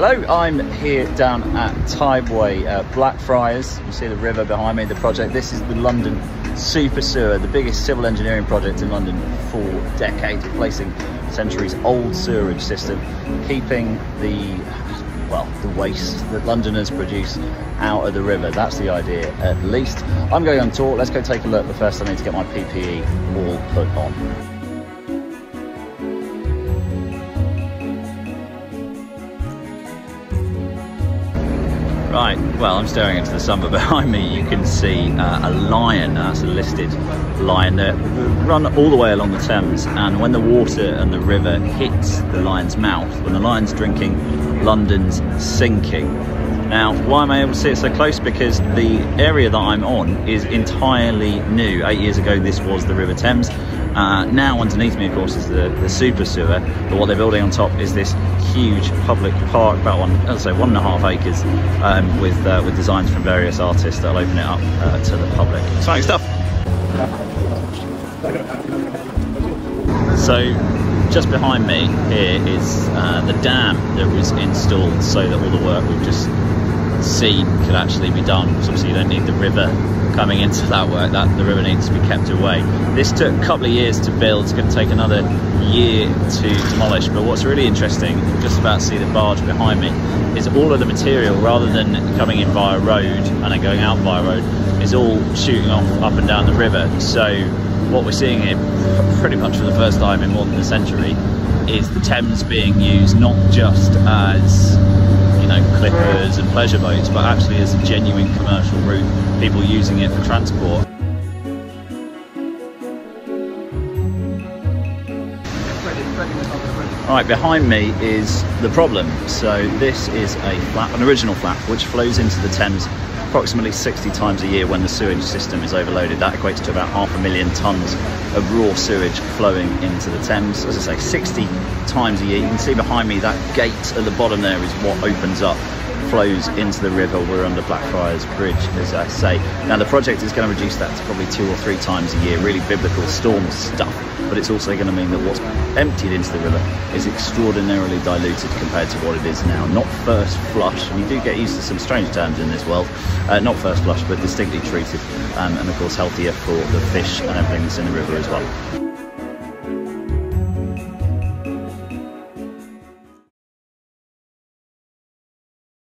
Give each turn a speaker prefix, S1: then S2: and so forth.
S1: Hello, I'm here down at Tideway, uh, Blackfriars. You see the river behind me, the project. This is the London Super Sewer, the biggest civil engineering project in London for decades, replacing centuries old sewerage system, keeping the well, the waste that Londoners produce out of the river. That's the idea, at least. I'm going on tour. Let's go take a look. But first, I need to get my PPE all put on. Right, well, I'm staring into the but behind me you can see uh, a lion. That's a listed lion that run all the way along the Thames. And when the water and the river hits the lion's mouth, when the lion's drinking, London's sinking. Now, why am I able to see it so close? Because the area that I'm on is entirely new. Eight years ago, this was the River Thames. Uh, now, underneath me, of course, is the, the super sewer. But what they're building on top is this huge public park, about one, as I say, one and a half acres, um, with uh, with designs from various artists that'll open it up uh, to the public. Exciting stuff. So just behind me here is uh, the dam that was installed so that all the work we've just seen could actually be done. So obviously you don't need the river coming into that work, that the river needs to be kept away. This took a couple of years to build, it's going to take another year to demolish, but what's really interesting, just about to see the barge behind me, is all of the material, rather than coming in via road and then going out via road, is all shooting off up and down the river. So what we're seeing here pretty much for the first time in more than a century is the Thames being used not just as you know clippers and pleasure boats but actually as a genuine commercial route people using it for transport Right, behind me is the problem. So this is a flat, an original flat, which flows into the Thames approximately 60 times a year when the sewage system is overloaded. That equates to about half a million tonnes of raw sewage flowing into the Thames. As I say, 60 times a year. You can see behind me that gate at the bottom there is what opens up flows into the river. We're under Blackfriars Bridge, as I say. Now, the project is going to reduce that to probably two or three times a year, really biblical storm stuff. But it's also going to mean that what's emptied into the river is extraordinarily diluted compared to what it is now. Not first flush, you do get used to some strange terms in this world. Uh, not first flush, but distinctly treated, um, and of course healthier for the fish and everything that's in the river as well.